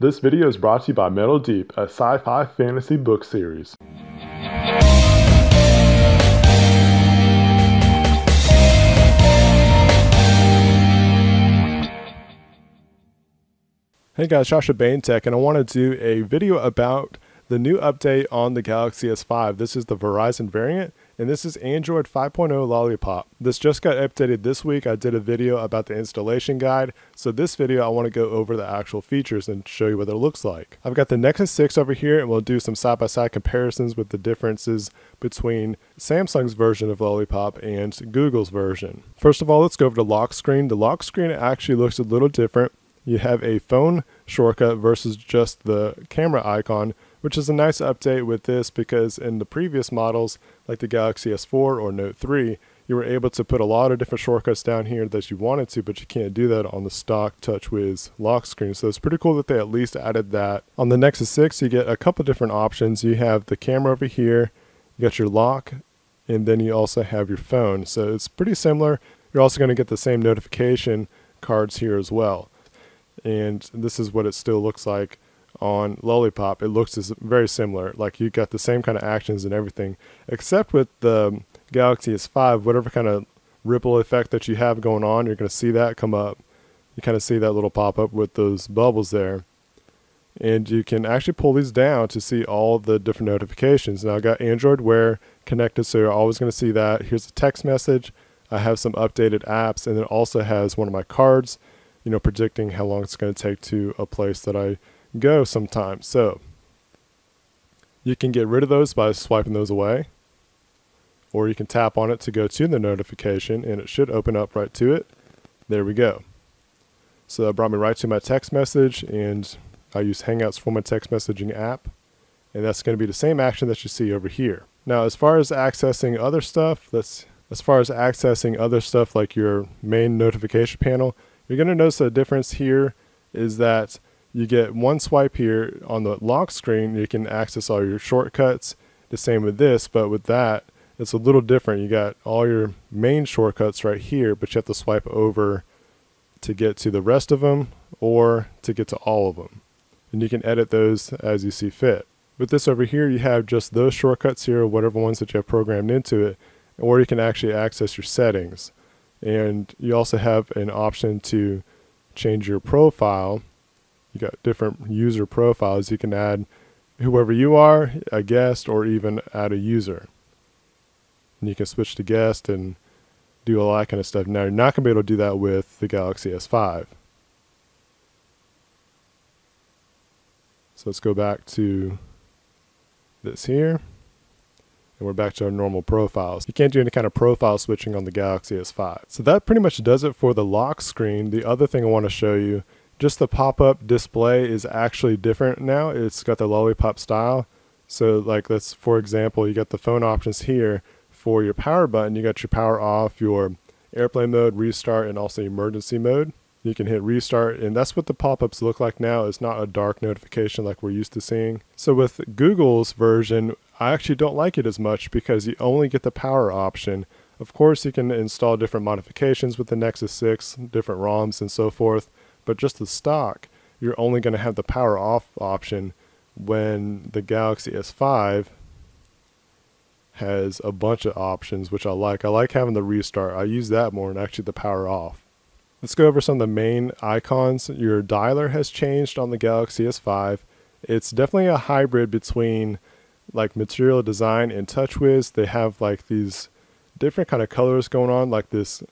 This video is brought to you by Metal Deep, a sci-fi fantasy book series. Hey guys, Joshua Bane Tech, and I want to do a video about the new update on the Galaxy S5. This is the Verizon variant, and this is Android 5.0 Lollipop. This just got updated this week. I did a video about the installation guide, so this video I want to go over the actual features and show you what it looks like. I've got the Nexus 6 over here, and we'll do some side-by-side -side comparisons with the differences between Samsung's version of Lollipop and Google's version. First of all, let's go over the lock screen. The lock screen actually looks a little different. You have a phone shortcut versus just the camera icon, which is a nice update with this because in the previous models, like the Galaxy S4 or Note 3, you were able to put a lot of different shortcuts down here that you wanted to, but you can't do that on the stock TouchWiz lock screen. So it's pretty cool that they at least added that. On the Nexus 6, you get a couple different options. You have the camera over here, you got your lock, and then you also have your phone. So it's pretty similar. You're also going to get the same notification cards here as well. And this is what it still looks like on Lollipop, it looks very similar. Like you got the same kind of actions and everything, except with the Galaxy S5, whatever kind of ripple effect that you have going on, you're going to see that come up. You kind of see that little pop up with those bubbles there. And you can actually pull these down to see all the different notifications. Now I got Android Wear connected, so you're always going to see that. Here's a text message. I have some updated apps, and it also has one of my cards, you know, predicting how long it's going to take to a place that I go sometimes. So you can get rid of those by swiping those away, or you can tap on it to go to the notification and it should open up right to it. There we go. So that brought me right to my text message and I use Hangouts for my text messaging app. And that's going to be the same action that you see over here. Now, as far as accessing other stuff, let's as far as accessing other stuff like your main notification panel, you're going to notice a difference here is that you get one swipe here on the lock screen. You can access all your shortcuts. The same with this, but with that, it's a little different. You got all your main shortcuts right here, but you have to swipe over to get to the rest of them or to get to all of them. And you can edit those as you see fit. With this over here, you have just those shortcuts here, whatever ones that you have programmed into it, or you can actually access your settings. And you also have an option to change your profile you got different user profiles. You can add whoever you are, a guest, or even add a user. And you can switch to guest and do all that kind of stuff. Now, you're not going to be able to do that with the Galaxy S5. So let's go back to this here. And we're back to our normal profiles. You can't do any kind of profile switching on the Galaxy S5. So that pretty much does it for the lock screen. The other thing I want to show you just the pop-up display is actually different now. It's got the lollipop style. So like let's for example, you got the phone options here for your power button. You got your power off, your airplane mode, restart, and also emergency mode. You can hit restart, and that's what the pop-ups look like now. It's not a dark notification like we're used to seeing. So with Google's version, I actually don't like it as much because you only get the power option. Of course, you can install different modifications with the Nexus 6, different ROMs and so forth. But just the stock, you're only going to have the power off option when the Galaxy S5 has a bunch of options, which I like. I like having the restart. I use that more than actually the power off. Let's go over some of the main icons. Your dialer has changed on the Galaxy S5. It's definitely a hybrid between like material design and TouchWiz. They have like these different kind of colors going on, like this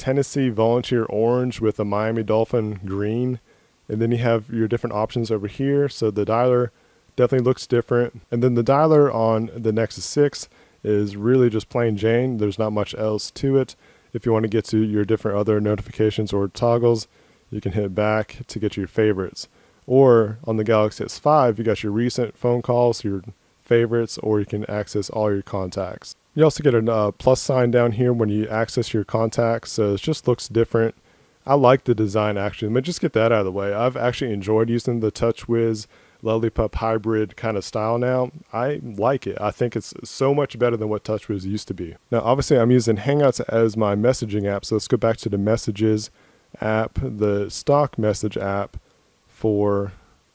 Tennessee Volunteer Orange with a Miami Dolphin Green. And then you have your different options over here. So the dialer definitely looks different. And then the dialer on the Nexus 6 is really just plain Jane. There's not much else to it. If you want to get to your different other notifications or toggles, you can hit back to get your favorites. Or on the Galaxy S5, you got your recent phone calls, your favorites, or you can access all your contacts. You also get a uh, plus sign down here when you access your contacts, so it just looks different. I like the design actually. Let me just get that out of the way. I've actually enjoyed using the TouchWiz Lollipop hybrid kind of style now. I like it. I think it's so much better than what TouchWiz used to be. Now, obviously, I'm using Hangouts as my messaging app, so let's go back to the Messages app, the stock message app for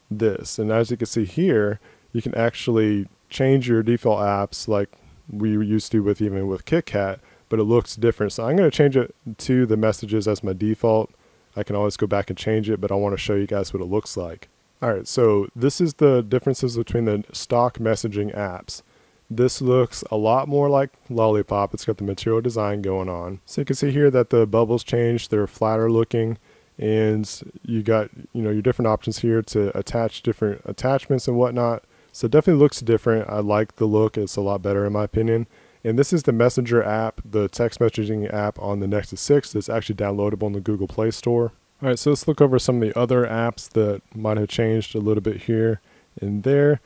this. And as you can see here, you can actually change your default apps like we used to with even with KitKat, but it looks different. So I'm going to change it to the messages as my default. I can always go back and change it, but I want to show you guys what it looks like. All right, so this is the differences between the stock messaging apps. This looks a lot more like Lollipop. It's got the material design going on. So you can see here that the bubbles changed. They're flatter looking and you got, you know, your different options here to attach different attachments and whatnot. So it definitely looks different. I like the look. It's a lot better in my opinion. And this is the Messenger app, the text messaging app on the Nexus 6 that's actually downloadable in the Google Play Store. All right, so let's look over some of the other apps that might have changed a little bit here and there.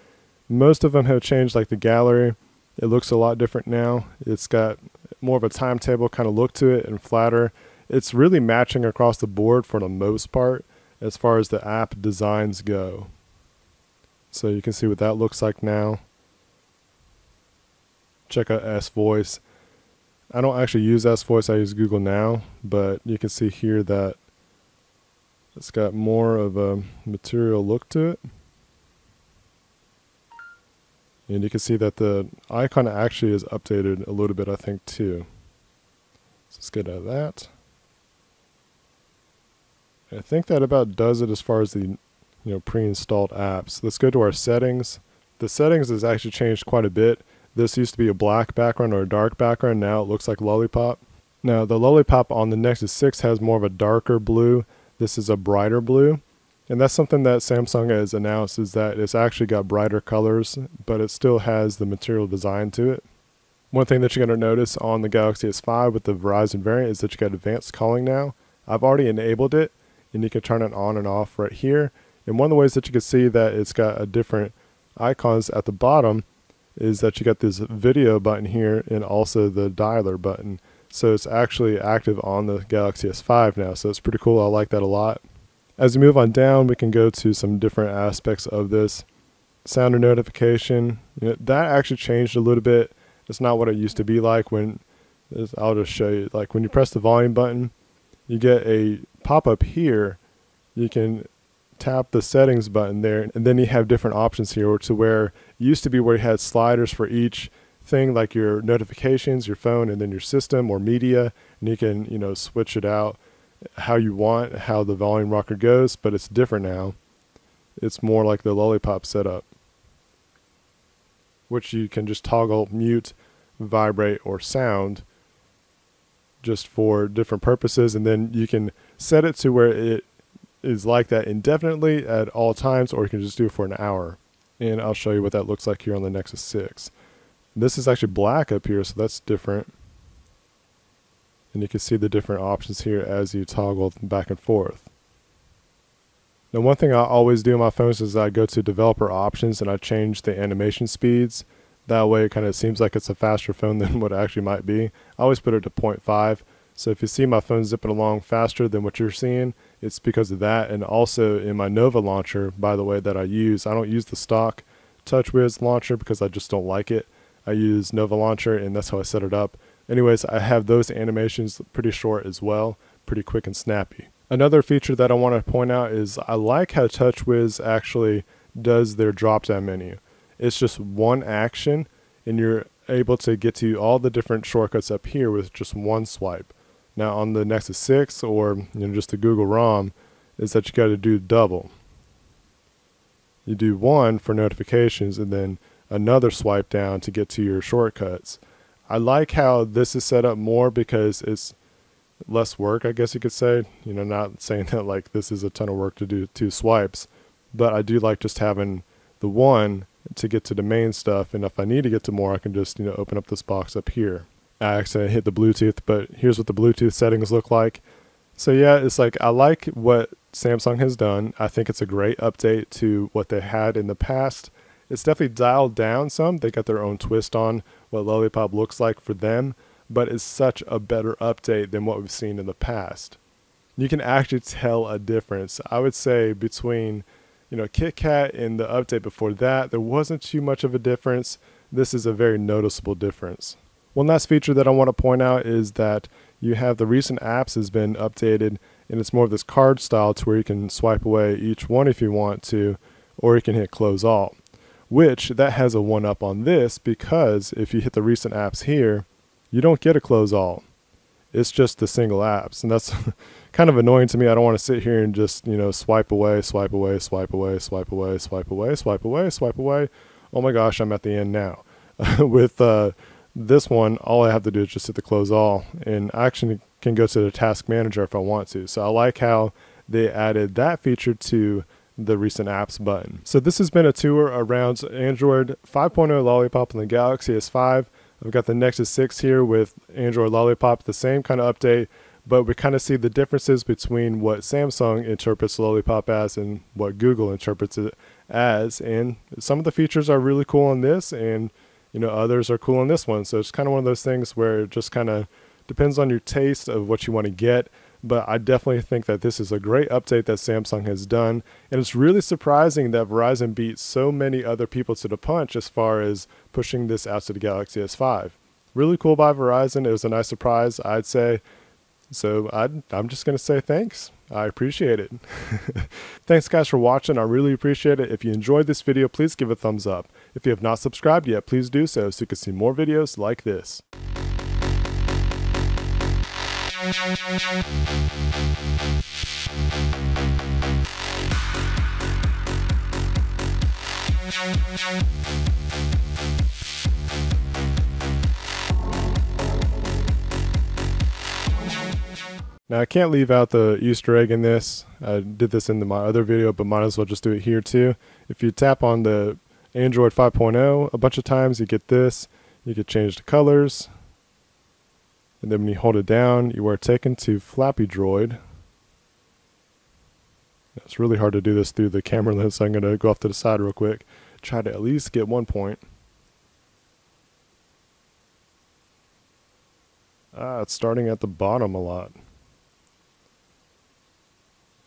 Most of them have changed, like the gallery. It looks a lot different now. It's got more of a timetable kind of look to it and flatter. It's really matching across the board for the most part as far as the app designs go. So you can see what that looks like now. Check out S Voice. I don't actually use S Voice, I use Google Now, but you can see here that it's got more of a material look to it. And you can see that the icon actually is updated a little bit, I think, too. So let's get out of that. I think that about does it as far as the you know pre-installed apps. Let's go to our settings. The settings has actually changed quite a bit. This used to be a black background or a dark background. Now it looks like Lollipop. Now the Lollipop on the Nexus 6 has more of a darker blue. This is a brighter blue. And that's something that Samsung has announced is that it's actually got brighter colors, but it still has the material design to it. One thing that you're going to notice on the Galaxy S5 with the Verizon variant is that you got advanced calling now. I've already enabled it and you can turn it on and off right here. And one of the ways that you can see that it's got a different icons at the bottom is that you got this video button here and also the dialer button. So it's actually active on the Galaxy S5 now. So it's pretty cool. I like that a lot. As we move on down, we can go to some different aspects of this. Sounder notification, you know, that actually changed a little bit. It's not what it used to be like when, I'll just show you, like when you press the volume button, you get a pop-up here. You can tap the settings button there, and then you have different options here to where it used to be where you had sliders for each thing, like your notifications, your phone, and then your system or media, and you can, you know, switch it out how you want, how the volume rocker goes, but it's different now. It's more like the lollipop setup, which you can just toggle mute, vibrate, or sound just for different purposes. And then you can set it to where it is like that indefinitely at all times, or you can just do it for an hour. And I'll show you what that looks like here on the Nexus 6. This is actually black up here, so that's different and you can see the different options here as you toggle back and forth. Now one thing I always do on my phones is I go to developer options and I change the animation speeds. That way it kind of seems like it's a faster phone than what it actually might be. I always put it to 0.5. So if you see my phone zipping along faster than what you're seeing, it's because of that. And also in my Nova launcher, by the way, that I use, I don't use the stock TouchWiz launcher because I just don't like it. I use Nova launcher and that's how I set it up. Anyways, I have those animations pretty short as well, pretty quick and snappy. Another feature that I want to point out is I like how TouchWiz actually does their drop down menu. It's just one action and you're able to get to all the different shortcuts up here with just one swipe. Now on the Nexus 6 or you know just the Google ROM is that you got to do double. You do one for notifications and then another swipe down to get to your shortcuts. I like how this is set up more because it's less work, I guess you could say. You know, not saying that like this is a ton of work to do two swipes, but I do like just having the one to get to the main stuff. And if I need to get to more, I can just, you know, open up this box up here. I accidentally hit the Bluetooth, but here's what the Bluetooth settings look like. So yeah, it's like I like what Samsung has done. I think it's a great update to what they had in the past. It's definitely dialed down some. They got their own twist on what Lollipop looks like for them, but it's such a better update than what we've seen in the past. You can actually tell a difference. I would say between, you know, KitKat and the update before that, there wasn't too much of a difference. This is a very noticeable difference. One last feature that I want to point out is that you have the recent apps has been updated and it's more of this card style to where you can swipe away each one if you want to or you can hit close all, which that has a one up on this because if you hit the recent apps here, you don't get a close all. It's just the single apps. And that's kind of annoying to me. I don't want to sit here and just, you know, swipe away, swipe away, swipe away, swipe away, swipe away, swipe away, swipe away. Oh my gosh, I'm at the end now. With uh, this one, all I have to do is just hit the close all and I actually can go to the task manager if I want to. So I like how they added that feature to the recent apps button. So this has been a tour around Android 5.0 Lollipop on the Galaxy S5. I've got the Nexus 6 here with Android Lollipop, the same kind of update, but we kind of see the differences between what Samsung interprets Lollipop as and what Google interprets it as. And some of the features are really cool on this, and you know others are cool on this one. So it's kind of one of those things where it just kind of depends on your taste of what you want to get but I definitely think that this is a great update that Samsung has done. And it's really surprising that Verizon beat so many other people to the punch as far as pushing this out to the Galaxy S5. Really cool by Verizon. It was a nice surprise, I'd say. So i am just going to say thanks. I appreciate it. thanks, guys, for watching. I really appreciate it. If you enjoyed this video, please give a thumbs up. If you have not subscribed yet, please do so so you can see more videos like this. Now I can't leave out the Easter egg in this. I did this in the, my other video, but might as well just do it here too. If you tap on the Android 5.0 a bunch of times, you get this. You can change the colors. And then when you hold it down, you are taken to Flappy Droid. It's really hard to do this through the camera lens, so I'm going to go off to the side real quick. Try to at least get one point. Ah, it's starting at the bottom a lot.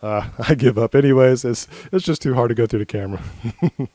Ah, I give up. Anyways, it's, it's just too hard to go through the camera.